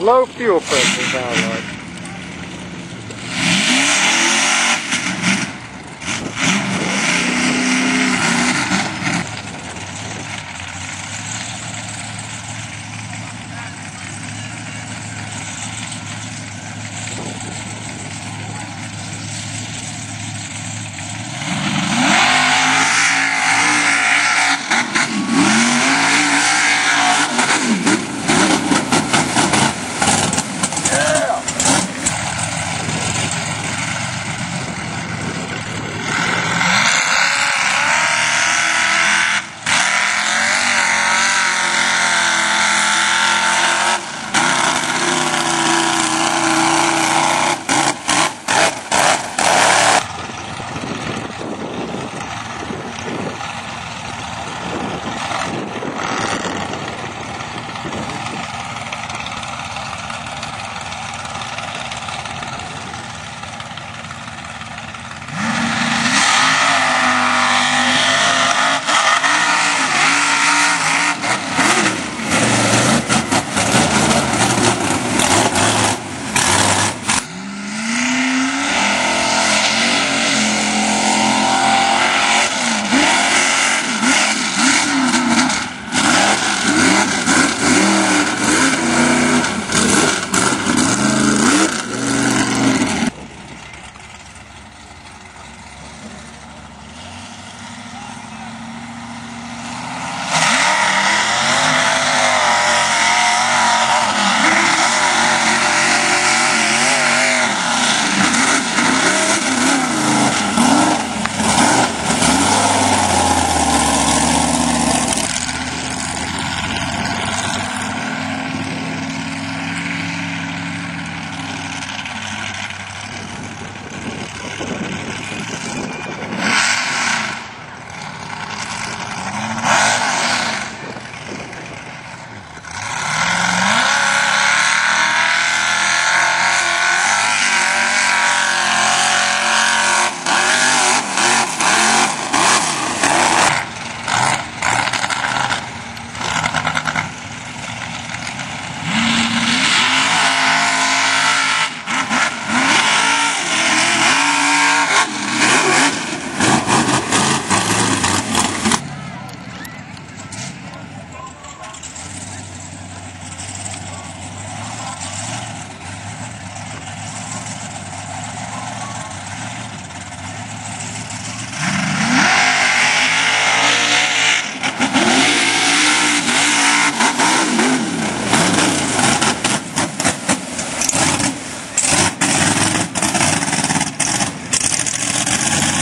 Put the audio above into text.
low fuel pressure, sounds like.